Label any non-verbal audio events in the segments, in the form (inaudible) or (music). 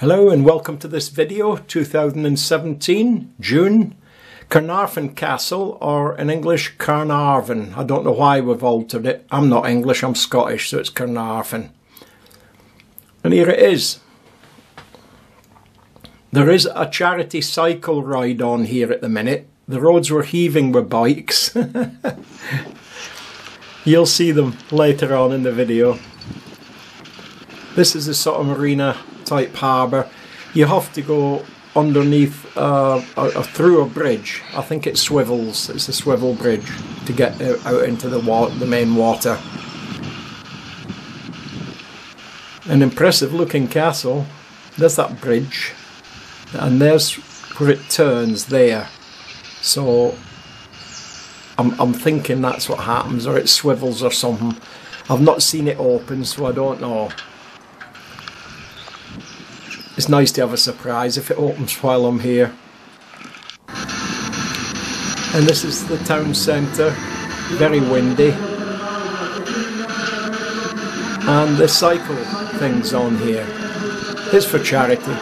Hello and welcome to this video 2017 June. Caernarfon Castle or in English Carnarvon. I don't know why we've altered it. I'm not English I'm Scottish so it's Carnarvon. And here it is. There is a charity cycle ride on here at the minute. The roads were heaving with bikes. (laughs) You'll see them later on in the video. This is the sort of marina type harbour, you have to go underneath uh, uh, through a bridge. I think it swivels. It's a swivel bridge to get out into the water, the main water. An impressive looking castle. There's that bridge, and there's where it turns there. So I'm, I'm thinking that's what happens, or it swivels or something. I've not seen it open, so I don't know. It's nice to have a surprise if it opens while I'm here. And this is the town centre, very windy. And the cycle thing's on here. It's for charity.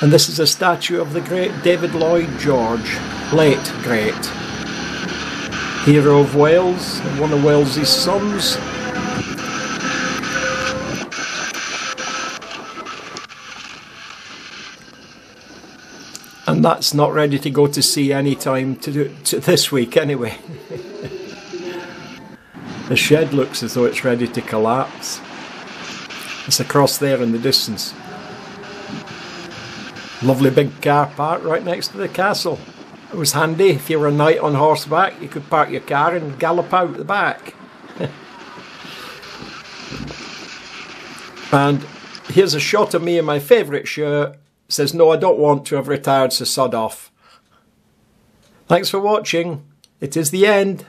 And this is a statue of the great David Lloyd George, late great. Hero of Wales, and one of Wales's sons. And that's not ready to go to sea anytime to, do, to this week anyway. (laughs) the shed looks as though it's ready to collapse. It's across there in the distance. Lovely big car park right next to the castle. It was handy if you were a knight on horseback, you could park your car and gallop out the back. (laughs) and here's a shot of me in my favourite shirt. It says, No, I don't want to. I've retired, so sod off. Thanks for watching. It is the end.